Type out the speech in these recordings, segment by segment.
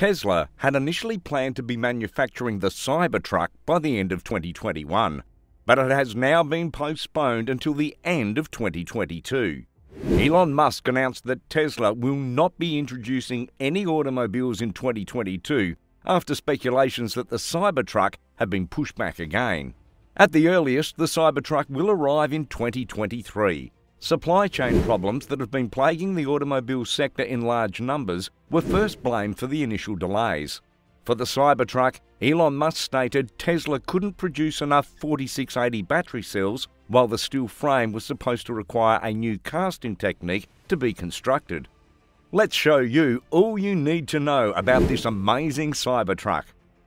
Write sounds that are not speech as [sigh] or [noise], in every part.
Tesla had initially planned to be manufacturing the Cybertruck by the end of 2021, but it has now been postponed until the end of 2022. Elon Musk announced that Tesla will not be introducing any automobiles in 2022 after speculations that the Cybertruck have been pushed back again. At the earliest, the Cybertruck will arrive in 2023. Supply chain problems that have been plaguing the automobile sector in large numbers were first blamed for the initial delays. For the Cybertruck, Elon Musk stated Tesla couldn't produce enough 4680 battery cells while the steel frame was supposed to require a new casting technique to be constructed. Let's show you all you need to know about this amazing Cybertruck.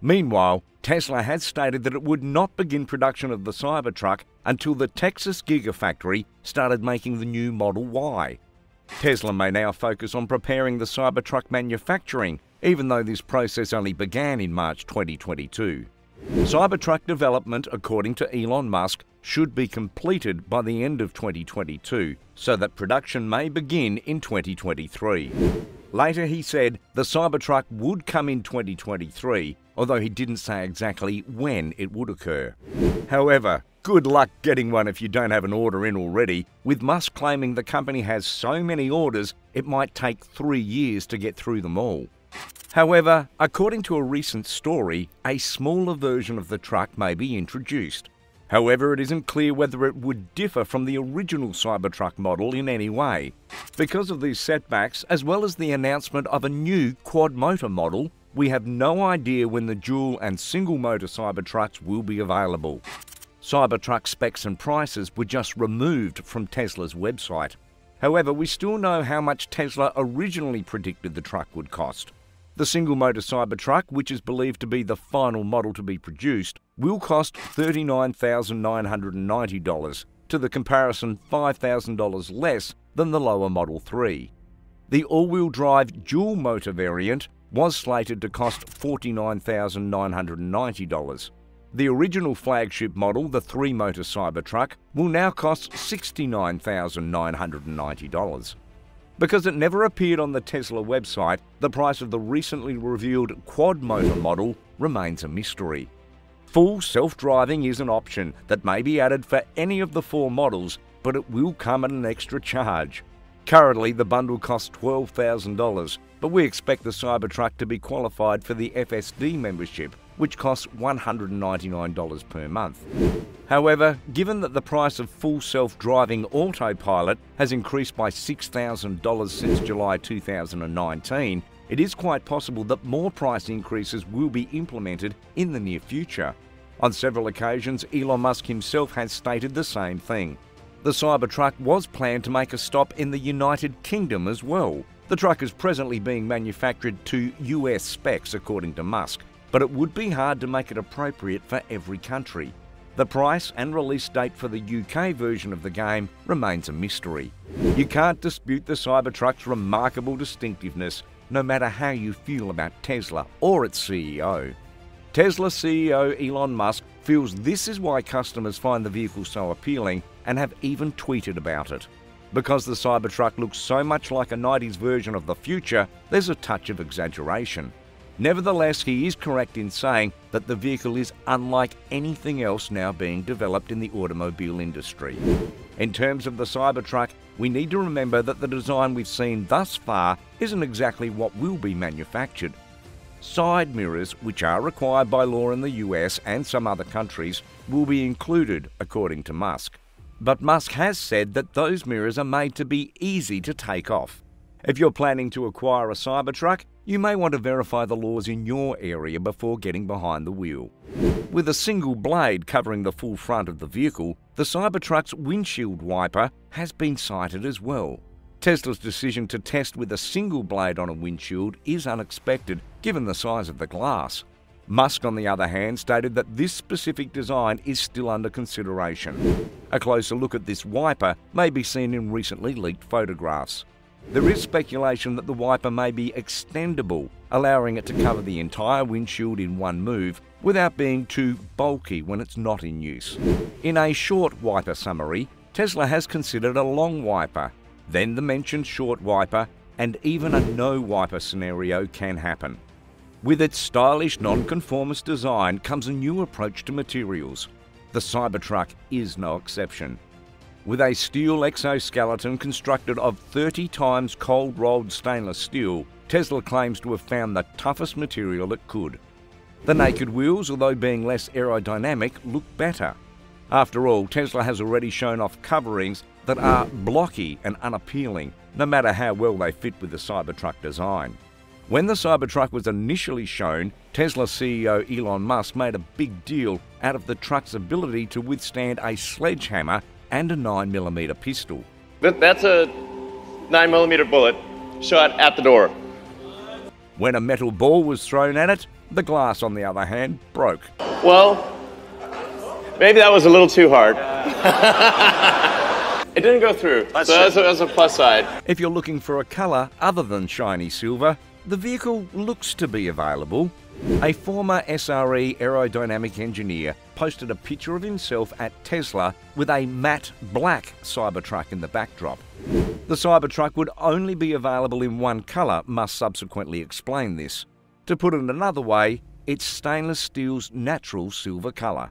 Meanwhile, Tesla has stated that it would not begin production of the Cybertruck until the Texas Gigafactory started making the new Model Y. Tesla may now focus on preparing the Cybertruck manufacturing, even though this process only began in March 2022. Cybertruck development, according to Elon Musk, should be completed by the end of 2022 so that production may begin in 2023. Later, he said the Cybertruck would come in 2023, although he didn't say exactly when it would occur. However, good luck getting one if you don't have an order in already, with Musk claiming the company has so many orders it might take three years to get through them all. However, according to a recent story, a smaller version of the truck may be introduced. However, it isn't clear whether it would differ from the original Cybertruck model in any way. Because of these setbacks, as well as the announcement of a new quad motor model, we have no idea when the dual and single motor Cybertrucks will be available. Cybertruck specs and prices were just removed from Tesla's website. However, we still know how much Tesla originally predicted the truck would cost. The single motor Cybertruck, which is believed to be the final model to be produced, will cost $39,990, to the comparison $5,000 less than the lower Model 3. The all wheel drive dual motor variant was slated to cost $49,990. The original flagship model, the three motor Cybertruck, will now cost $69,990. Because it never appeared on the Tesla website, the price of the recently revealed quad motor model remains a mystery. Full self driving is an option that may be added for any of the four models, but it will come at an extra charge. Currently, the bundle costs $12,000, but we expect the Cybertruck to be qualified for the FSD membership, which costs $199 per month. However, given that the price of full self-driving autopilot has increased by $6,000 since July 2019, it is quite possible that more price increases will be implemented in the near future. On several occasions, Elon Musk himself has stated the same thing. The Cybertruck was planned to make a stop in the United Kingdom as well. The truck is presently being manufactured to US specs, according to Musk, but it would be hard to make it appropriate for every country. The price and release date for the UK version of the game remains a mystery. You can't dispute the Cybertruck's remarkable distinctiveness, no matter how you feel about Tesla or its CEO. Tesla CEO Elon Musk feels this is why customers find the vehicle so appealing and have even tweeted about it. Because the Cybertruck looks so much like a 90s version of the future, there's a touch of exaggeration. Nevertheless, he is correct in saying that the vehicle is unlike anything else now being developed in the automobile industry. In terms of the Cybertruck, we need to remember that the design we've seen thus far isn't exactly what will be manufactured. Side mirrors, which are required by law in the US and some other countries, will be included, according to Musk. But Musk has said that those mirrors are made to be easy to take off. If you're planning to acquire a Cybertruck, you may want to verify the laws in your area before getting behind the wheel. With a single blade covering the full front of the vehicle, the Cybertruck's windshield wiper has been cited as well. Tesla's decision to test with a single blade on a windshield is unexpected given the size of the glass. Musk, on the other hand, stated that this specific design is still under consideration. A closer look at this wiper may be seen in recently leaked photographs. There is speculation that the wiper may be extendable, allowing it to cover the entire windshield in one move without being too bulky when it's not in use. In a short wiper summary, Tesla has considered a long wiper, then the mentioned short wiper, and even a no wiper scenario can happen. With its stylish non-conformist design comes a new approach to materials. The Cybertruck is no exception. With a steel exoskeleton constructed of 30 times cold rolled stainless steel, Tesla claims to have found the toughest material it could. The naked wheels, although being less aerodynamic, look better. After all, Tesla has already shown off coverings that are blocky and unappealing, no matter how well they fit with the Cybertruck design. When the Cybertruck was initially shown, Tesla CEO Elon Musk made a big deal out of the truck's ability to withstand a sledgehammer and a 9mm pistol. That's a 9mm bullet shot at the door. When a metal ball was thrown at it, the glass, on the other hand, broke. Well, maybe that was a little too hard. [laughs] it didn't go through, that's so that's a, that's a plus side. If you're looking for a colour other than shiny silver, the vehicle looks to be available. A former SRE aerodynamic engineer posted a picture of himself at Tesla with a matte black Cybertruck in the backdrop. The Cybertruck would only be available in one colour, Musk subsequently explained this. To put it another way, it's stainless steel's natural silver colour.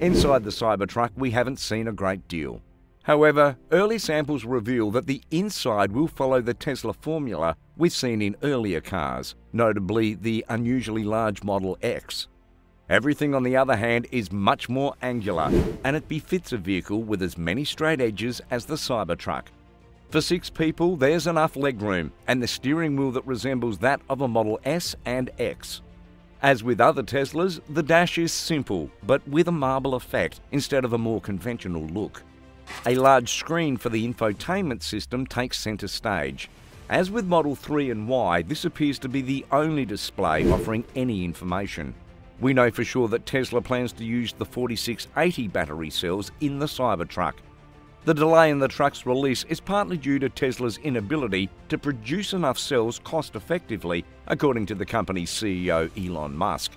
Inside the Cybertruck, we haven't seen a great deal. However, early samples reveal that the inside will follow the Tesla formula we've seen in earlier cars, notably the unusually large Model X. Everything, on the other hand, is much more angular, and it befits a vehicle with as many straight edges as the Cybertruck. For six people, there's enough legroom and the steering wheel that resembles that of a Model S and X. As with other Teslas, the dash is simple, but with a marble effect instead of a more conventional look. A large screen for the infotainment system takes centre stage. As with Model 3 and Y, this appears to be the only display offering any information. We know for sure that Tesla plans to use the 4680 battery cells in the Cybertruck. The delay in the truck's release is partly due to Tesla's inability to produce enough cells cost effectively, according to the company's CEO Elon Musk.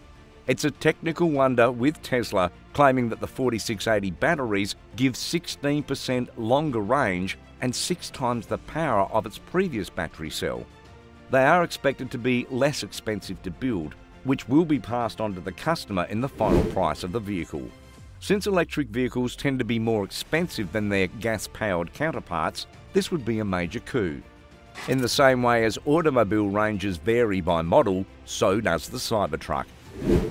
It's a technical wonder with Tesla claiming that the 4680 batteries give 16% longer range and six times the power of its previous battery cell. They are expected to be less expensive to build, which will be passed on to the customer in the final price of the vehicle. Since electric vehicles tend to be more expensive than their gas-powered counterparts, this would be a major coup. In the same way as automobile ranges vary by model, so does the Cybertruck.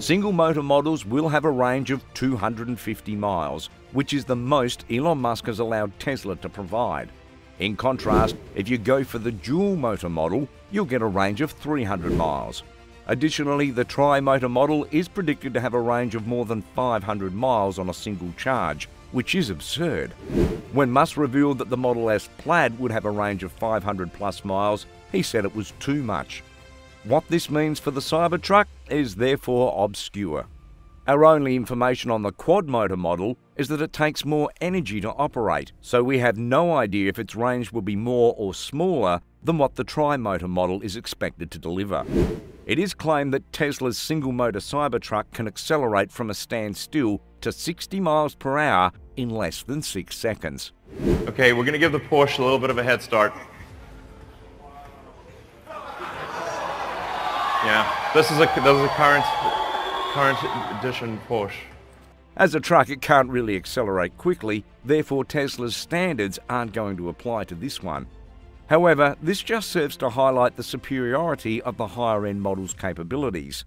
Single motor models will have a range of 250 miles, which is the most Elon Musk has allowed Tesla to provide. In contrast, if you go for the dual motor model, you'll get a range of 300 miles. Additionally, the tri-motor model is predicted to have a range of more than 500 miles on a single charge, which is absurd. When Musk revealed that the Model S Plaid would have a range of 500 plus miles, he said it was too much. What this means for the Cybertruck is therefore obscure. Our only information on the quad motor model is that it takes more energy to operate, so we have no idea if its range will be more or smaller than what the tri-motor model is expected to deliver. It is claimed that Tesla's single-motor Cybertruck can accelerate from a standstill to 60 miles per hour in less than 6 seconds. Okay, we're going to give the Porsche a little bit of a head start. Yeah, this is a this is a current current edition Porsche. As a truck, it can't really accelerate quickly, therefore Tesla's standards aren't going to apply to this one. However, this just serves to highlight the superiority of the higher end model's capabilities.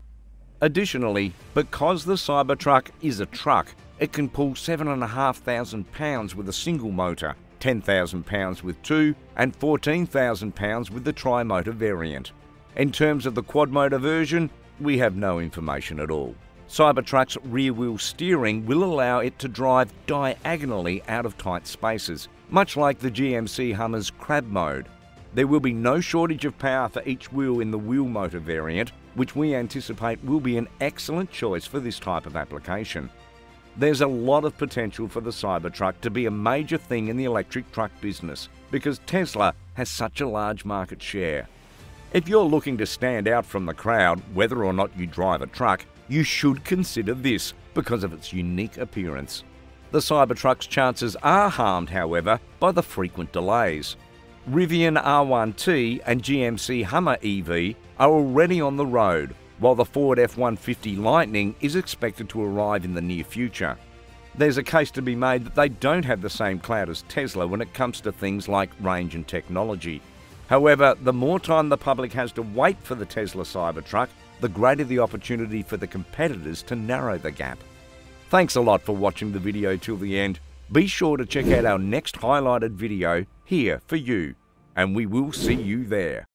Additionally, because the Cybertruck is a truck, it can pull 7,500 pounds with a single motor, 10,000 pounds with two, and 14,000 pounds with the tri-motor variant. In terms of the quad motor version, we have no information at all. Cybertruck's rear wheel steering will allow it to drive diagonally out of tight spaces, much like the GMC Hummer's crab mode. There will be no shortage of power for each wheel in the wheel motor variant, which we anticipate will be an excellent choice for this type of application. There's a lot of potential for the Cybertruck to be a major thing in the electric truck business because Tesla has such a large market share. If you're looking to stand out from the crowd, whether or not you drive a truck, you should consider this because of its unique appearance. The Cybertruck's chances are harmed, however, by the frequent delays. Rivian R1T and GMC Hummer EV are already on the road, while the Ford F-150 Lightning is expected to arrive in the near future. There's a case to be made that they don't have the same clout as Tesla when it comes to things like range and technology. However, the more time the public has to wait for the Tesla Cybertruck, the greater the opportunity for the competitors to narrow the gap. Thanks a lot for watching the video till the end. Be sure to check out our next highlighted video here for you, and we will see you there.